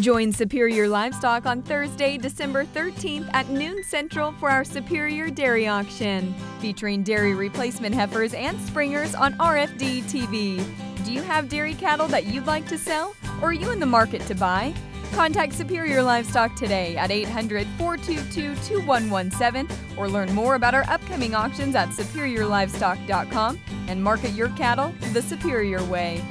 Join Superior Livestock on Thursday, December 13th at noon Central for our Superior Dairy Auction, featuring dairy replacement heifers and springers on RFD TV. Do you have dairy cattle that you'd like to sell, or are you in the market to buy? Contact Superior Livestock today at 800 422 2117 or learn more about our upcoming auctions at superiorlivestock.com and market your cattle the superior way.